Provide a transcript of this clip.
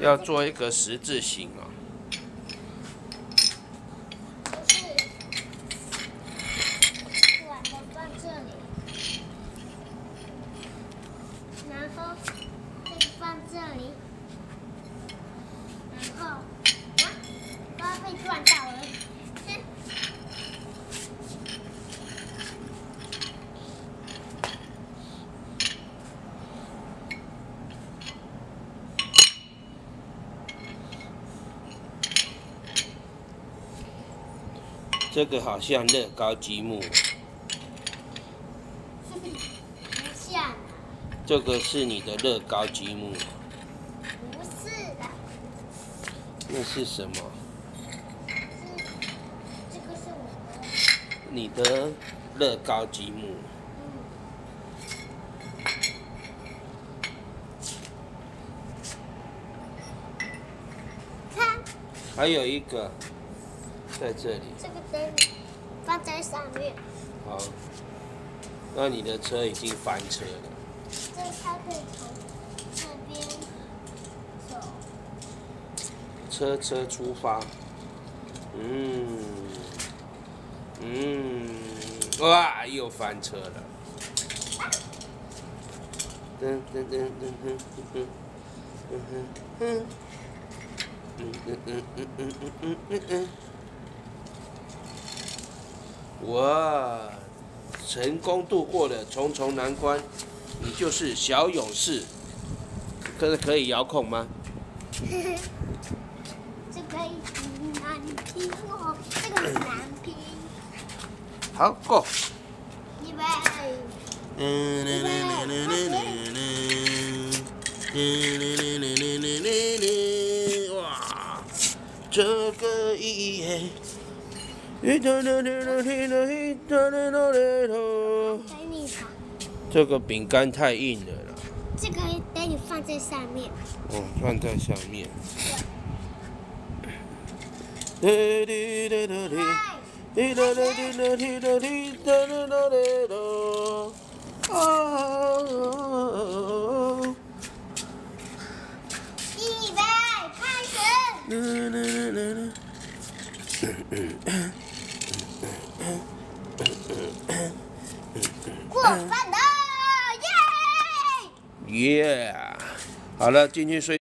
要做一个十字形哦然后放这里然后放这里然后啊它会转大这个好像乐高积木，不像，这个是你的乐高积木，不是的，那是什么？是这个是我的，你的乐高积木。看。还有一个在这里。这个灯放在上面，好，那你的车已经翻车了。这它可以从这边走。车车出发。嗯嗯，哇，又翻车了。噔噔噔噔噔噔噔噔噔。嗯嗯嗯嗯嗯嗯嗯嗯嗯。哇，成功度过了重重难关，你就是小勇士。可是可以遥控吗？这个难拼哦，这个很难拼，好，Go。预备。哇，这个一夜。这个饼干太硬了，这个等你放在下面。哦，放在下面。预备，开始。过关的，耶！耶！好了，进去睡。